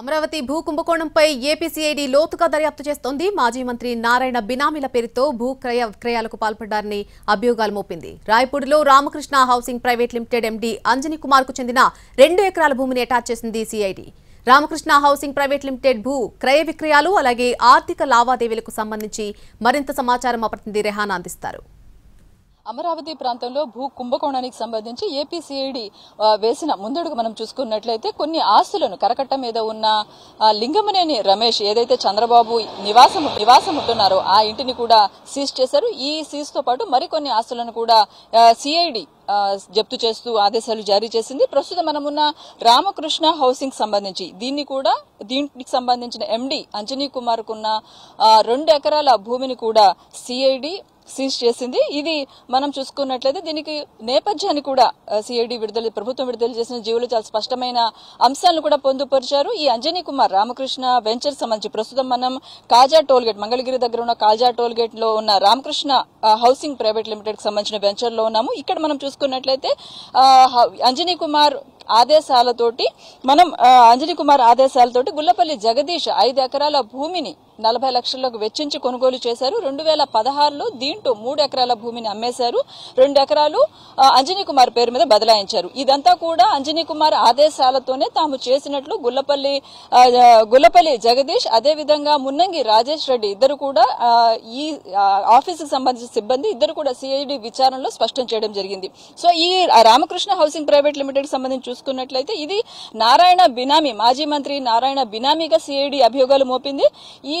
అమరావతి భూ కుంభకోణంపై ఏపీసీఐడి లోతుగా దర్యాప్తు చేస్తోంది. మాజీ మంత్రి నారాయణ బినామీల పేరుతో భూ క్రయ విక్రయాలకు పాల్పడ్డారని అభియోగాలు మోపింది. రాయపూడిలో Ramakrishna housing private limited MD Anjani కుమార్కు చెందిన రెండు ఎకరాల భూమిని అటాచ్ చేసింది CID. Ramakrishna housing private limited భూ క్రయ విక్రయాలు అలాగే ఆర్థిక లావాదేవీలకు సంబంధించి మరింత సమాచారం మా ప్రతినిధి రెహానా అందిస్తారు. అమరావతి ప్రాంతంలో భూ కుంభకోణానికి సంబంధించి ఏపీసీఐడి వేసిన ముందడుగు మనం చూసుకున్నట్లయితే కొన్ని ఆస్తులను కరకట్ట మీద ఉన్న లింగమనేని రమేష్ ఏదైతే చంద్రబాబు నివాసం నివాసం ఉంటున్నారో ఆ ఇంటిని కూడా సీజ్ చేశారు. ఈ సీజ్తో పాటు మరికొన్ని ఆస్తులను కూడా సిఐడి జప్తు చేస్తూ ఆదేశాలు జారీ చేసింది. ప్రస్తుతం మనమున్న రామకృష్ణ హౌసింగ్ సంబంధించి దీన్ని కూడా దీనికి సంబంధించిన ఎండి అంజనీ కుమార్ కున్న రెండు ఎకరాల భూమిని కూడా సిఐడి సీజ్ చేసింది. ఇది మనం చూసుకున్నట్లయితే దీనికి నేపథ్యాన్ని కూడా సిఐడి విడుదల ప్రభుత్వం విడుదల చేసిన జీవులు చాలా స్పష్టమైన అంశాలను కూడా పొందుపరిచారు. ఈ అంజనీ కుమార్ రామకృష్ణ వెంచర్ సంబంధించి ప్రస్తుతం మనం కాజా టోల్గేట్ మంగళగిరి దగ్గర ఉన్న కాజా టోల్గేట్లో ఉన్న రామకృష్ణ హౌసింగ్ ప్రైవేట్ లిమిటెడ్కి సంబంధించిన వెంచర్లో ఉన్నాము. ఇక్కడ మనం చూసుకున్నట్లయితే అంజనీ కుమార్ ఆదేశాలతోటి మనం ఆ, అంజనీ కుమార్ ఆదేశాలతోటి గుల్లపల్లి జగదీష్ ఐదు ఎకరాల భూమిని నలభై లక్షలకు వెచ్చించి కొనుగోలు చేశారు. రెండు వేల పదహారులో దీంట్లో మూడు ఎకరాల భూమిని అమ్మేశారు. రెండు ఎకరాలు అంజనీ కుమార్ పేరు మీద బదలాయించారు. ఇదంతా కూడా అంజనీ కుమార్ ఆదేశాలతోనే తాము చేసినట్లు గుల్లపల్లి గుల్లపల్లి జగదీష్ అదే విధంగా మున్నంగి రాజేష్ రెడ్డి ఇద్దరు కూడా ఈ ఆఫీసుకు సంబంధించిన సిబ్బంది ఇద్దరు కూడా సిఐడి విచారణలో స్పష్టం చేయడం జరిగింది. సో ఈ రామకృష్ణ హౌసింగ్ ప్రైవేట్ లిమిటెడ్ సంబంధించి చూసుకున్నట్లయితే ఇది నారాయణ బినామీ మాజీ మంత్రి నారాయణ బినామీగా సిఐడి అభియోగాలు మోపింది. ఈ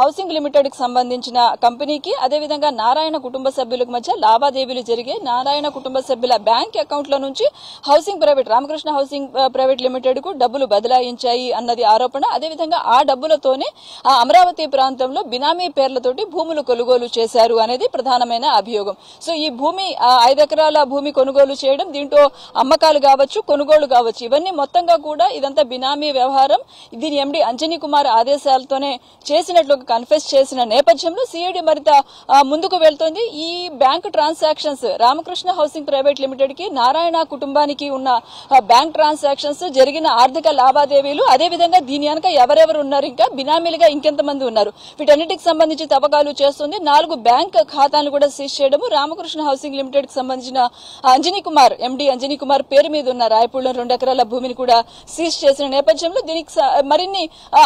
హౌసింగ్ లిమిటెడ్కి సంబంధించిన కంపెనీకి అదేవిధంగా నారాయణ కుటుంబ సభ్యులకు మధ్య లావాదేవీలు జరిగే నారాయణ కుటుంబ సభ్యుల బ్యాంక్ అకౌంట్ల నుంచి housing private Ramakrishna housing private లిమిటెడ్కు డబ్బులు బదలాయించాయి అన్నది ఆరోపణ. అదేవిధంగా ఆ డబ్బులతోనే ఆ అమరావతి ప్రాంతంలో బినామీ పేర్లతోటి భూములు కొనుగోలు చేశారు అనేది ప్రధానమైన అభియోగం. సో ఈ భూమి ఐదు ఎకరాల భూమి కొనుగోలు చేయడం దీంట్లో అమ్మకాలు కావచ్చు కొనుగోలు కావచ్చు ఇవన్నీ మొత్తంగా కూడా ఇదంతా బినామీ వ్యవహారం. దీని ఎండి అంజనీ కుమార్ ఆదేశాలతోనే చేసినట్లు కన్ఫెస్ చేసిన నేపథ్యంలో సిఐడి మరింత ముందుకు వెళ్తోంది. ఈ bank transactions Ramakrishna housing private లిమిటెడ్కి నారాయణ కుటుంబానికి ఉన్న బ్యాంక్ ట్రాన్సాక్షన్స్ జరిగిన ఆర్థిక లావాదేవీలు అదే విధంగా దీని వెనక ఎవరెవరు ఉన్నారు? ఇంకా బినామీలుగా ఇంకెంతమంది ఉన్నారు? వీటన్నిటికి సంబంధించి తవ్వకాలు చేస్తుంది. నాలుగు బ్యాంక్ ఖాతాను కూడా సీజ్ చేయడము. రామకృష్ణ హౌసింగ్ లిమిటెడ్కు సంబంధించిన అంజనీ కుమార్ ఎండీ అంజనీ కుమార్ పేరు మీద ఉన్న రాయపూడిలో రెండు ఎకరాల భూమిని కూడా సీజ్ చేసిన నేపథ్యంలో దీనికి మరిన్ని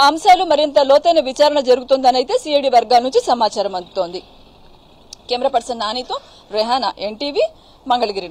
అంశాలు మరింత లోతైన విచారణ జరుగుతుందని అయితే సిఐడి వర్గాల నుంచి సమాచారం అందుతోంది. కెమెరా పర్సన్ నానితో రెహానా ఎన్టీవీ మంగళగిరి